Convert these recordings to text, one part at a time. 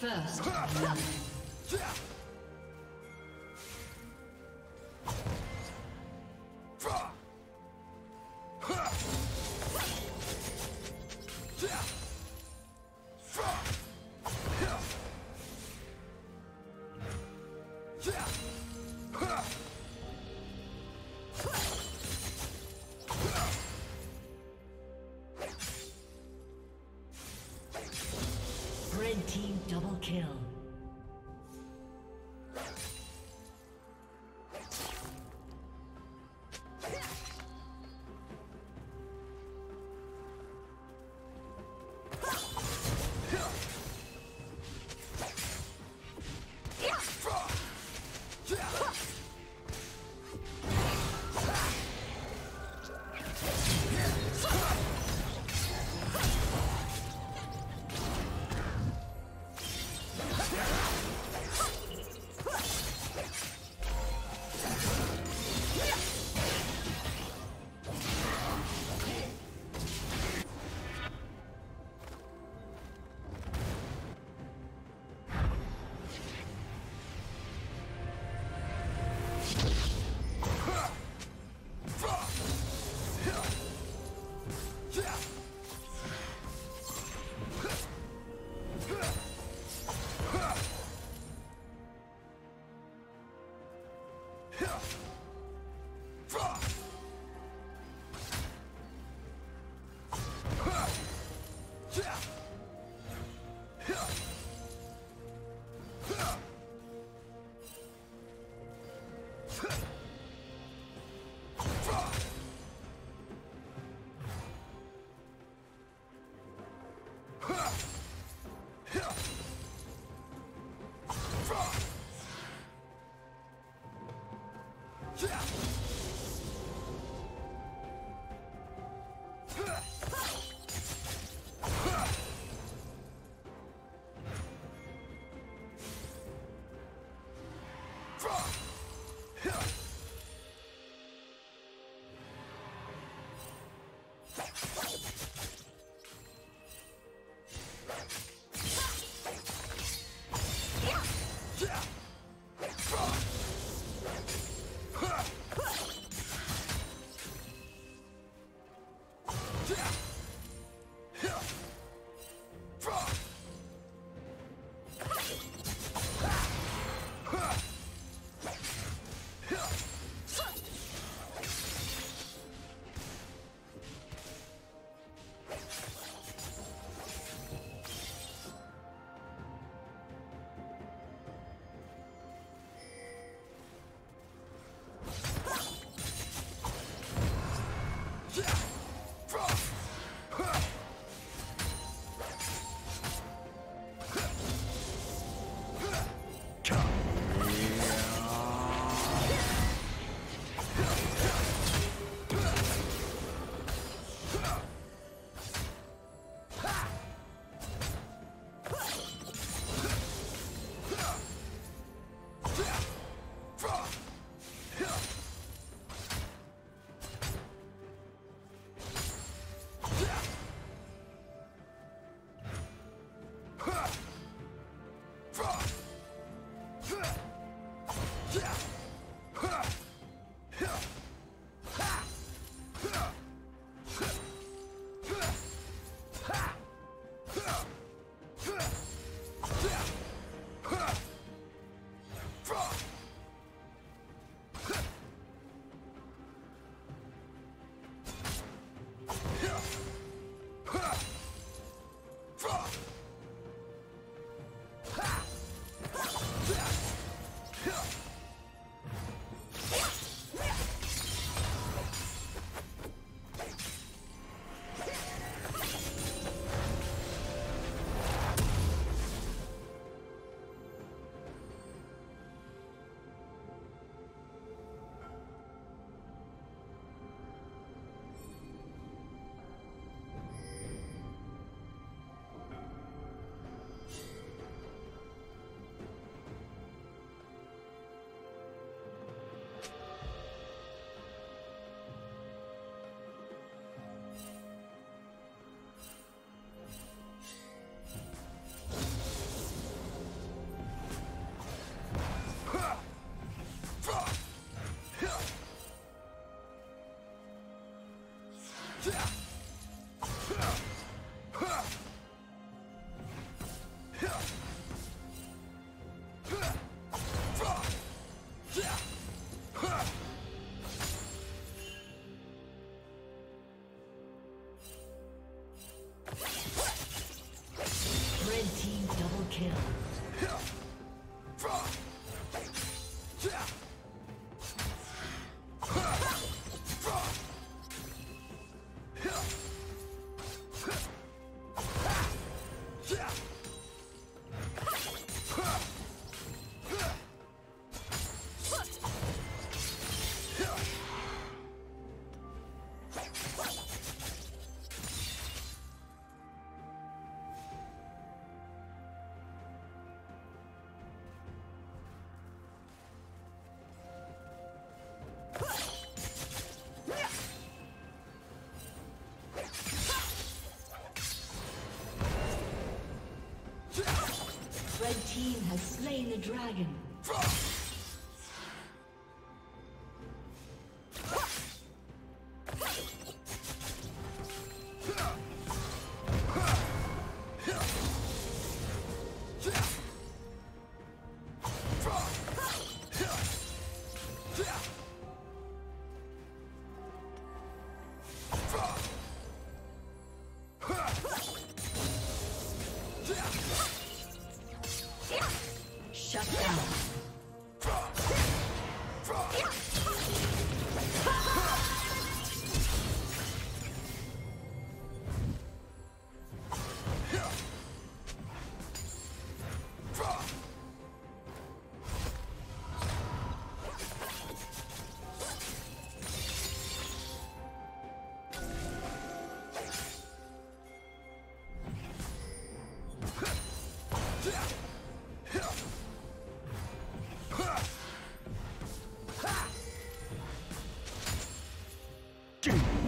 First kill. Dragon. Team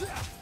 Yeah!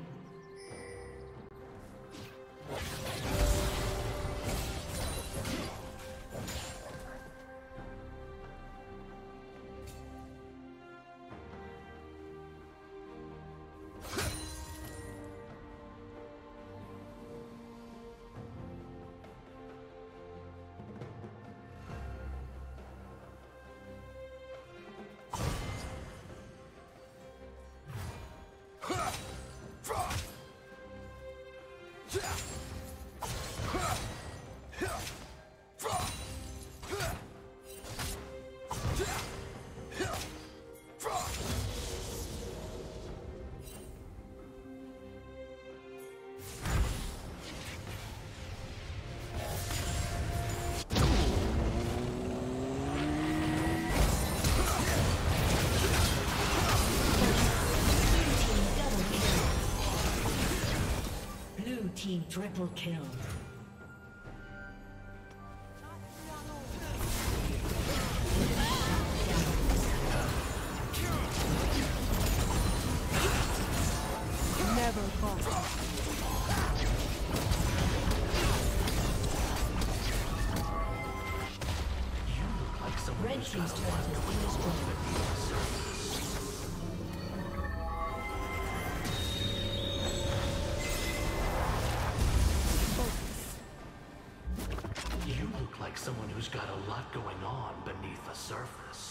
Triple kill. Never fall. Red Team's turret has been destroyed. A lot going on beneath the surface.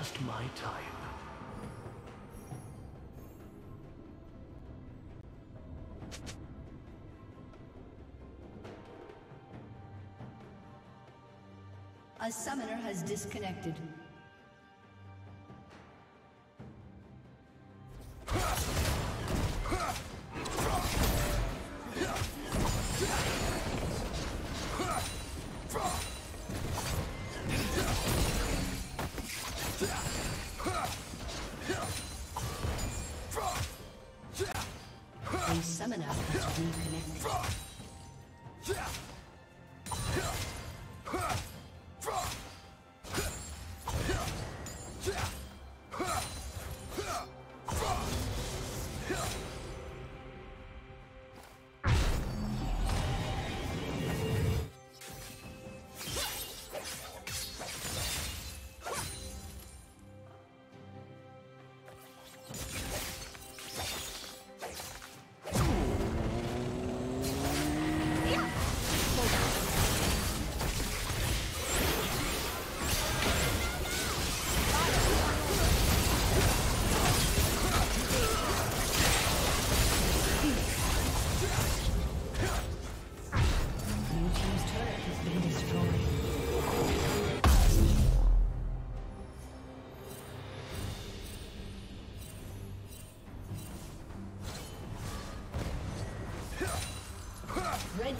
Just my type. A summoner has disconnected.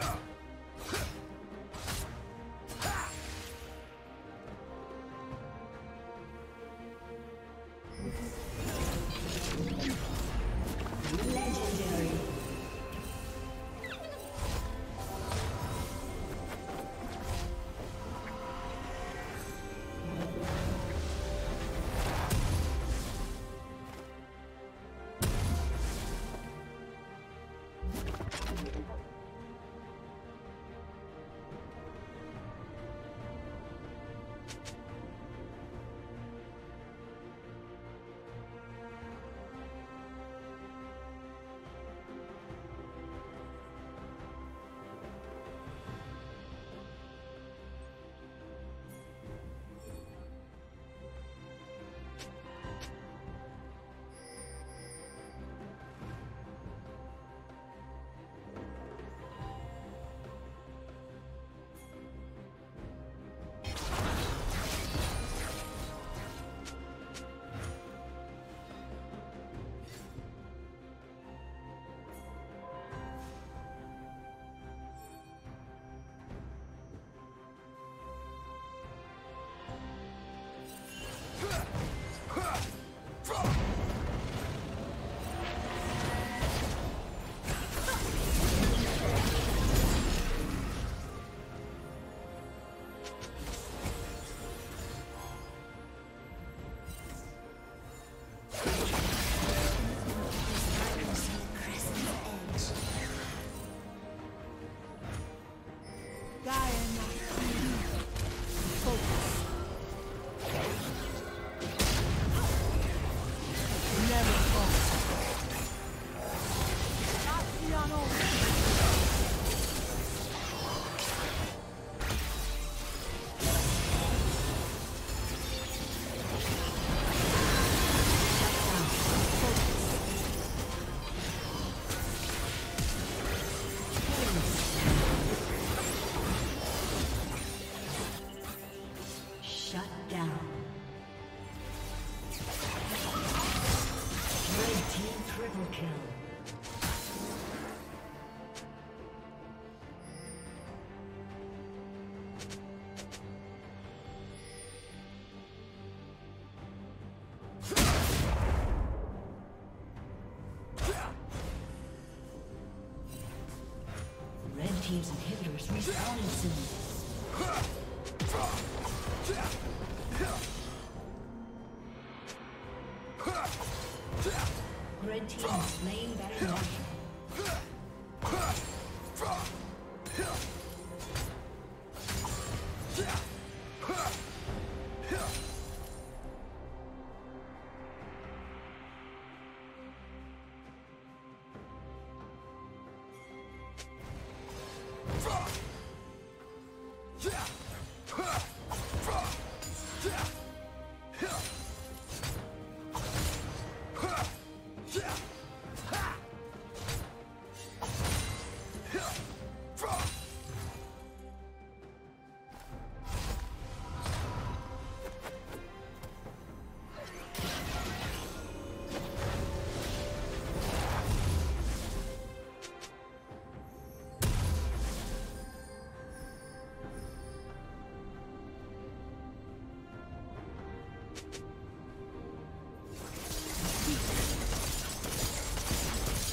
Legendary. Soon.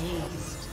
Aced.